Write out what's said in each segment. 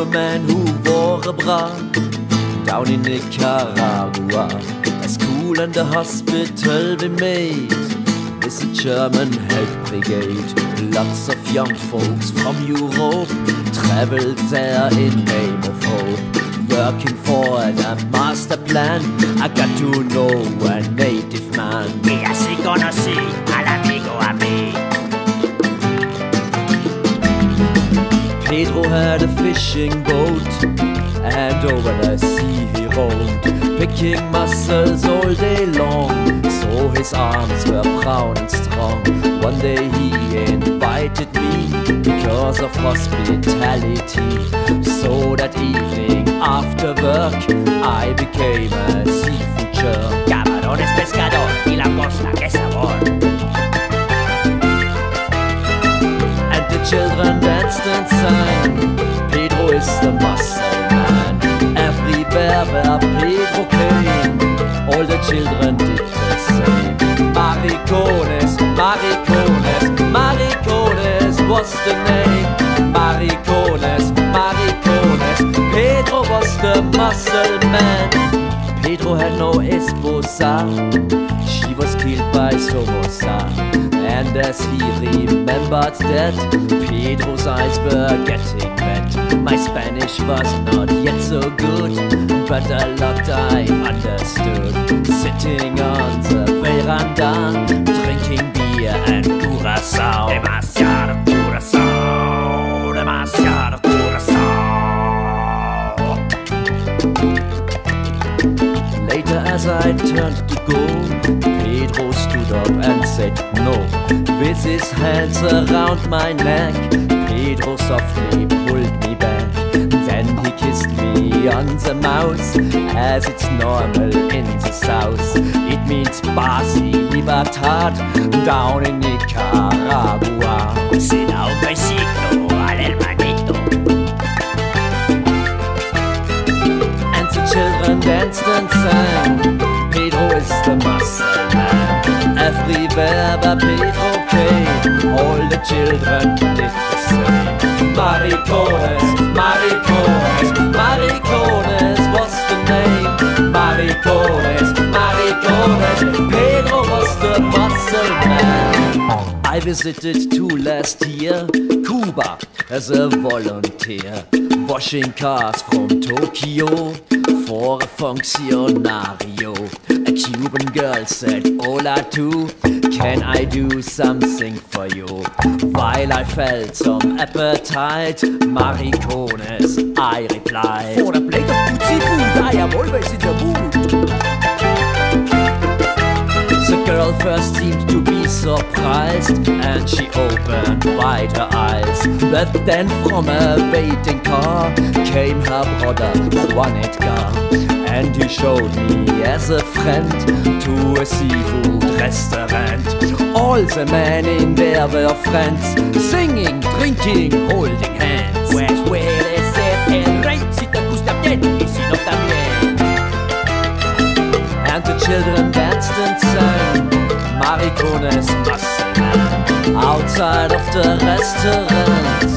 a man who wore a bra down in Nicaragua. A school and a hospital we made. This a German help brigade. Lots of young folks from Europe traveled there in name of hope. Working for the master plan. I got to know a native man. Y así conocí al Pedro had a fishing boat, and oh, over the sea he roamed, picking mussels all day long. So his arms were brown and strong. One day he invited me because of hospitality. So that evening after work, I became a seafood jerk. Camarones pescador y la costa, qué sabor. Came, all the children did the same. Maricones, Maricones, Maricones was the name. Maricones, Maricones, Pedro was the muscle man. Pedro had no esposa, she was killed by Somoza. And as he remembered that, Pedro's eyes were getting wet. My Spanish was not yet so good, but a lot I understood. Sitting on the veranda, drinking beer and curacao. Demasiado corazón, demasiado corazón. Later, as I turned to go, Pedro stood up and said no. With his hands around my neck, Pedro softly pulled me me on the mouth, as it's normal in the south. It means Basi Libertad down in Nicaragua. Se da un besito al hermanito. And the children danced and sang. Pedro is the muscle man. Everywhere where Pedro came, all the children did the same. Maricones, Maricones, Maricones, what's the name? Maricones, Maricones, Pedro was the muscle man. I visited two last year, Cuba as a volunteer, washing cars from Tokyo for a funcionario. A Cuban girl said, Hola tu, can I do something for you? While I felt some appetite, maricones, I replied. In the girl first seemed to be surprised and she opened wide her eyes. But then from a waiting car came her brother Juan Edgar. And he showed me as a friend to a seafood restaurant. All the men in there were friends, singing, drinking, holding hands. Bien y también. And the children danced and sang Maricones man Outside of the restaurant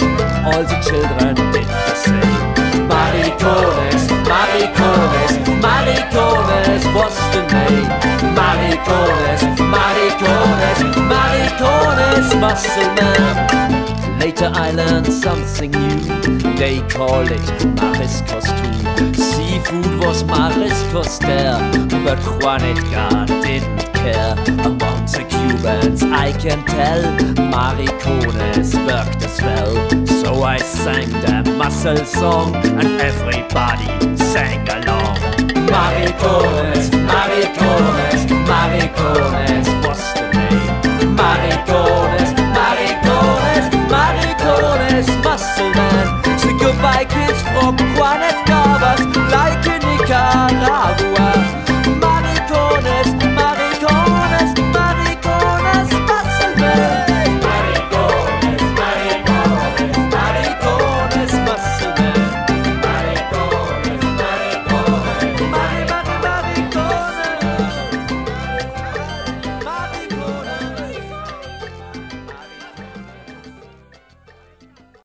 All the children did the same Maricones, Maricones, Maricones What's the name? Maricones, Maricones, Maricones man Later I learned something new. They call it Mariscos too Seafood was Mariscos there But Juan Edgar didn't care. Among the Cubans I can tell Maricones worked as well. So I sang the muscle song And everybody sang along. Maricones, Maricones? Maricones Planet covers like in Nicaragua.